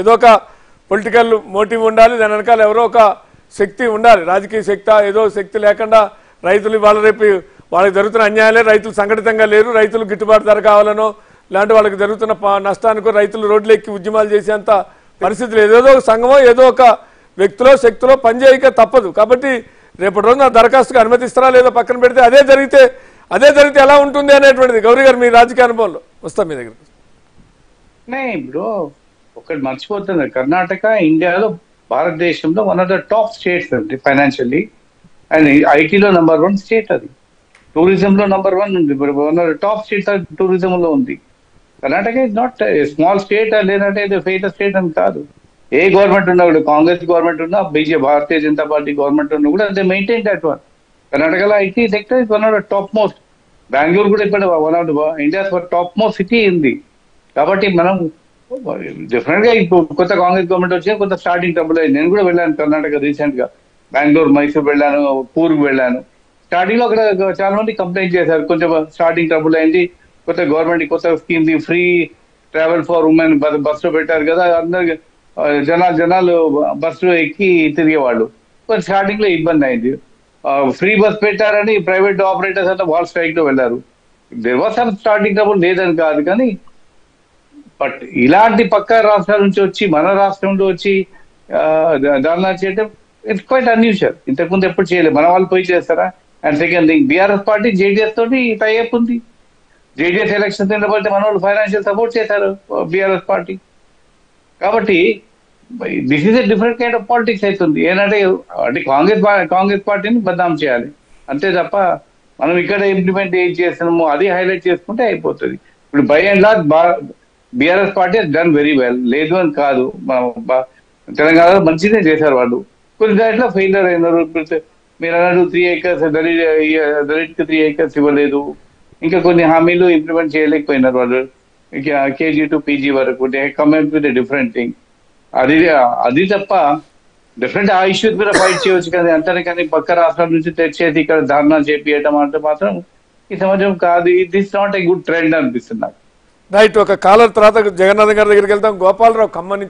ఏదో ఒక political motive ఉండాలి దాని వెనకాల ఎవరో ఒక శక్తి ఉండాలి. రాజకీయ శక్తి ఏదో శక్తి లేకుండా రైతులు వాళ్ళ రేపు వాళ్ళకి జరుగుతున్న అన్యాయాలే రైతులు సంఘటితంగా లేరు రైతులు గిట్టుబాటు ధర కావాలనో లాంటి వాళ్ళకి జరుగుతున్న నష్టానికి నష్టానికో రైతులు రోడ్లు ఎక్కి ఉద్యమాలు చేసేంత పరిస్థితి లేదు. ఏదో ఒక సంఘమో ఏదో ఒక వ్యక్తిలో శక్తిలో పనిచేయక తప్పదు. కాబట్టి రేపటి రోజున దరఖాస్తుకు అనుమతిస్తారా లేదో పక్కన పెడితే అదే జరిగితే అదే జరిగితే ఎలా ఉంటుంది అనేటువంటిది. గౌరీ గారు మీ రాజకీయ అనుభవంలో. వస్తాం మీ దగ్గర ఇప్పుడు ఒకటి మర్చిపోతుంది కర్ణాటక ఇండియాలో భారతదేశంలో one of the top states అండి ఫైనాన్షియల్లీ అండ్ ఐటీలో నెంబర్ వన్ స్టేట్ అది. టూరిజంలో నెంబర్ వన్ ఉంది. One of the top states టూరిజంలో ఉంది. Karnataka is not small state లేదంటే ఇది ఫెయిల్ స్టేట్ అని కాదు. ఏ గవర్నమెంట్ ఉన్నా కూడా కాంగ్రెస్ గవర్నమెంట్ ఉన్నా BJP Bharatiya Janata party government ఉన్నా కూడా దే మెయింటైన్ దట్ వన్ కర్ణాటకలో IT sector is one of the top most Bengaluru కూడా ఇక్కడ one of the India top most city ఉంది. కాబట్టి మనం డిఫరెంట్గా ఇప్పుడు కొత్త కాంగ్రెస్ గవర్నమెంట్ వచ్చి కొంత స్టార్టింగ్ ట్రబుల్ అయింది. నేను కూడా వెళ్ళాను కర్ణాటక రీసెంట్గా. బెంగళూరు మైసూర్ వెళ్ళాను పూర్కి వెళ్ళాను. స్టార్టింగ్లో అక్కడ చాలా మంది కంప్లైంట్ చేశారు. కొంచెం స్టార్టింగ్ ట్రబుల్ అయింది. కొత్త గవర్నమెంట్ కొత్త scheme free travel for women బస్సులో పెట్టారు కదా. అందరు జనాలు జనాలు బస్సు ఎక్కి తిరిగేవాళ్ళు. కొంచెం స్టార్టింగ్లో ఇబ్బంది అయింది. ఫ్రీ బస్ పెట్టారని ప్రైవేట్ ఆపరేటర్స్ అంతా వాల్ స్ట్రైక్లో వెళ్ళారు. There was some starting trouble లేదని కాదు కానీ బట్ ఇలాంటి పక్క రాష్ట్రాల నుంచి వచ్చి మన రాష్ట్రంలో వచ్చి ధర్నా చేయడం ఇట్స్ క్వైట్ అన్యూషువల్ ఇంతకుముందు ఎప్పుడు చేయలేదు. మన వాళ్ళు పోయి చేస్తారా? And second thing BRS party JDS తోటి టైఅప్ ఉంది. జేడీఎస్ ఎలక్షన్ నిలబడితే మన వాళ్ళు ఫైనాన్షియల్ సపోర్ట్ చేశారు బీఆర్ఎస్ పార్టీ కాబట్టి this is a different kind of politics అవుతుంది. ఏంటంటే అంటే కాంగ్రెస్ కాంగ్రెస్ పార్టీని బద్నాం చేయాలి. అంతే తప్ప మనం ఇక్కడ ఇంప్లిమెంట్ ఏం చేస్తున్నామో అది హైలైట్ చేసుకుంటే అయిపోతుంది. ఇప్పుడు by and large BRS party done very well లేదు అని కాదు. మన తెలంగాణలో మంచిదే చేశారు వాళ్ళు. కొన్ని దాంట్లో ఫెయిలర్ అయినారు. మీరు అన్నట్టు త్రీ ఏకర్స్ దళిత దళిత్కి త్రీ ఏకర్స్ ఇవ్వలేదు. ఇంకా కొన్ని హామీలు ఇంప్లిమెంట్ చేయలేకపోయినారు వాళ్ళు. కేజీ టు పీజీ వరకు. కమెంట్ విత్ డిఫరెంట్ థింగ్ అది అది తప్ప డిఫరెంట్ ఆ ఇష్యూస్ మీద ఫైట్ చేయవచ్చు కానీ అంతనే కానీ పక్క రాష్ట్రాల నుంచి తెచ్చేసి ఇక్కడ ధర్నా చేపియటం అంటే మాత్రం ఈ సమాజం కాదు. This not a good trend అనిపిస్తుంది నాకు. రైట్ ఒక కాలర్ తర్వాత జగన్నాథ్ గారి దగ్గరికి వెళ్తాం గోపాలరావు ఖమ్మం నుంచి